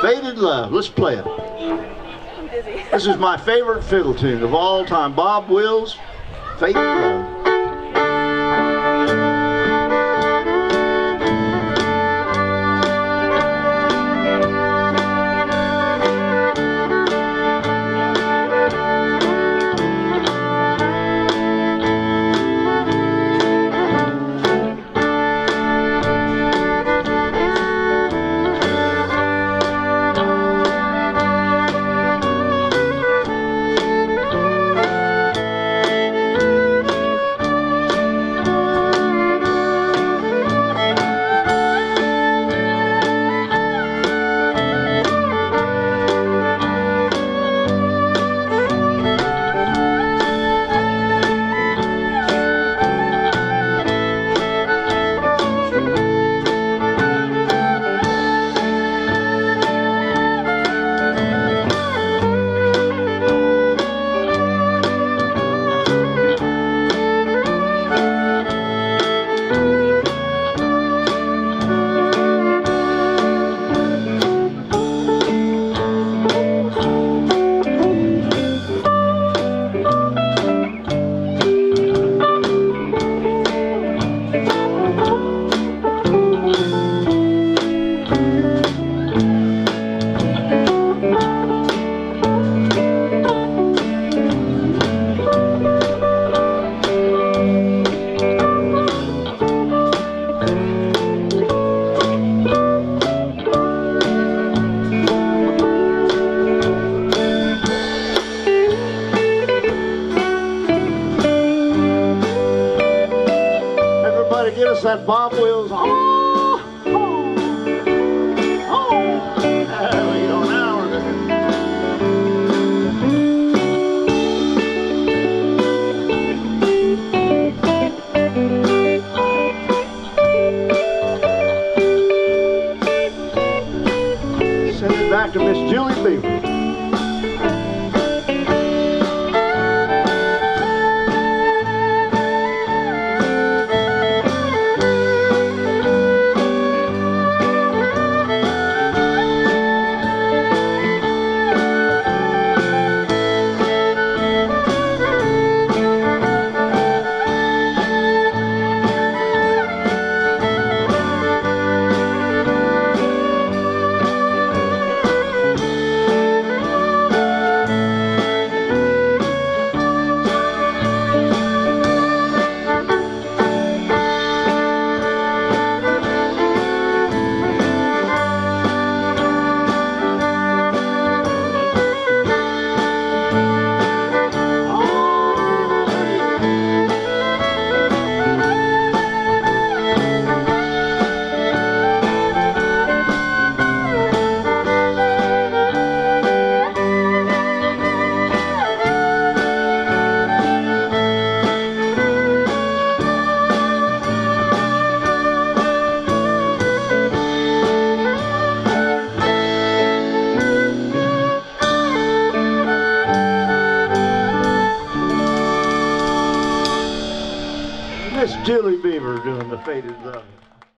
Faded Love. Let's play it. This is my favorite fiddle tune of all time. Bob Wills, Faded Love. Give us that Bob Wills. Oh, oh, oh. Send it back to Miss Julie Beaver. Miss Julie Beaver doing the faded love.